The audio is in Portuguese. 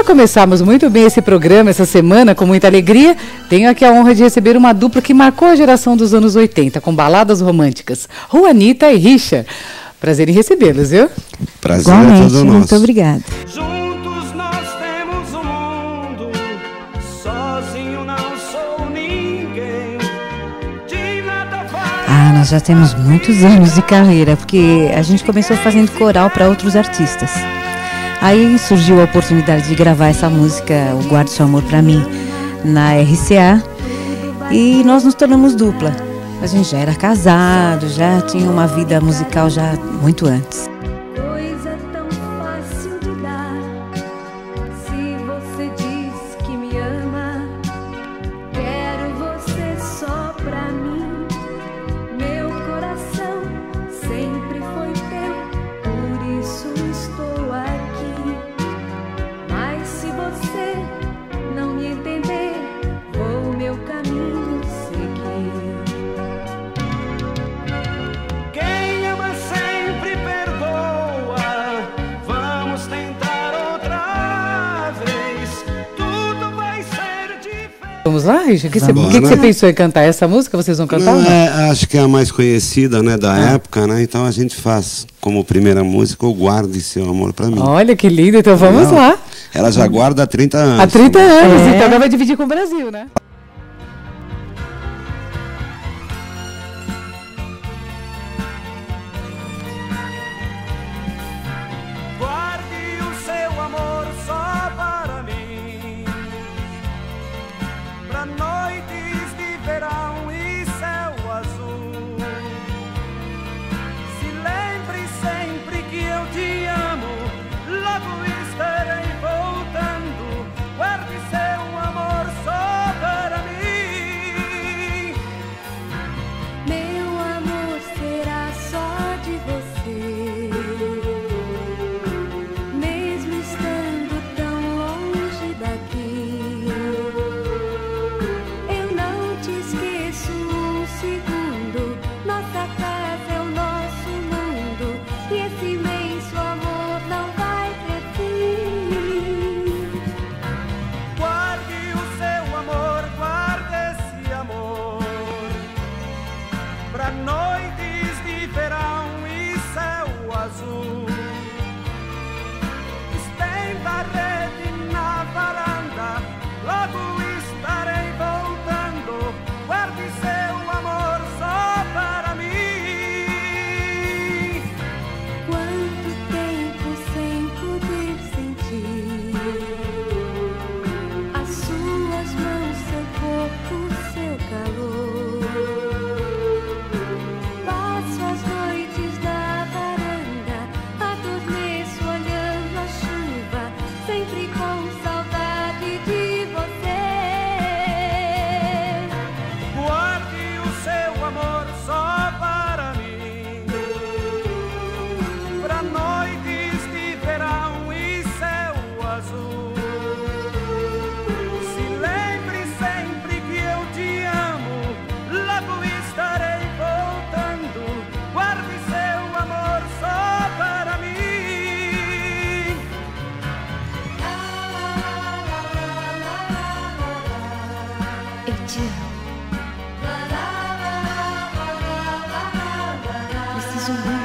para começarmos muito bem esse programa essa semana, com muita alegria, tenho aqui a honra de receber uma dupla que marcou a geração dos anos 80, com baladas românticas, Juanita e Richa. Prazer em recebê-los, viu? Prazer é todo nosso. Muito obrigada. Juntos nós temos o mundo, sozinho não sou ninguém. De nada vale. Ah, nós já temos muitos anos de carreira, porque a gente começou fazendo coral para outros artistas. Aí surgiu a oportunidade de gravar essa música, O Guarde Seu Amor para mim, na RCA, e nós nos tornamos dupla. A gente já era casado, já tinha uma vida musical já muito antes. Vamos lá, Richa? O que, você, que que você pensou em cantar? Essa música vocês vão cantar? Não, é, acho que é a mais conhecida né, da época, né? Então a gente faz como primeira música o Guarde Seu Amor pra mim. Olha que lindo, então vamos Não, lá. Ela já guarda há 30 anos. Há 30 né? anos, É. então agora vai dividir com o Brasil, né? Estenda a eyes